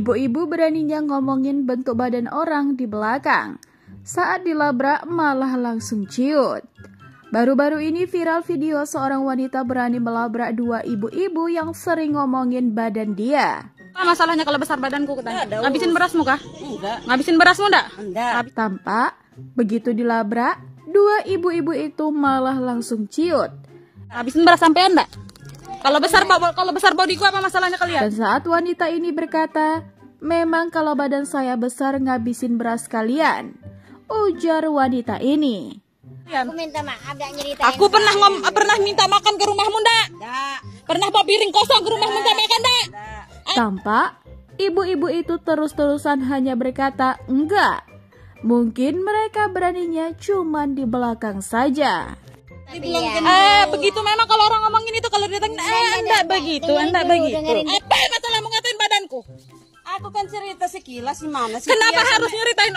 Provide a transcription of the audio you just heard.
Ibu-ibu beraninya ngomongin bentuk badan orang di belakang. Saat dilabrak malah langsung ciut. Baru-baru ini viral video seorang wanita berani melabrak dua ibu-ibu yang sering ngomongin badan dia. Apa masalahnya kalau besar badanku katanya? Ngabisin berasmu kah? Enggak. Ngabisin berasmu enggak? Enggak. Tampak begitu dilabrak, dua ibu-ibu itu malah langsung ciut. Ngabisin beras sampean enggak? Kalau besar kalau besar bodiku apa masalahnya kalian? Dan saat wanita ini berkata, memang kalau badan saya besar ngabisin beras kalian. Ujar wanita ini. Aku minta maaf gak nyeritain. Aku pernah ngom pernah minta makan ke rumahmu? Enggak. Pernah bawa piring kosong ke rumahmu minta makan? Enggak. Tampak ibu-ibu itu terus-terusan hanya berkata enggak. Mungkin mereka beraninya cuman di belakang saja. Ya. Eh, begitu memang kalau orang ngomongin itu kalau datang eh, enggak begitu, enggak begitu. Apa masalah mau ngatain badanku? Ako kan cerita si Kila, si Mana, si Kenapa harus nyeritain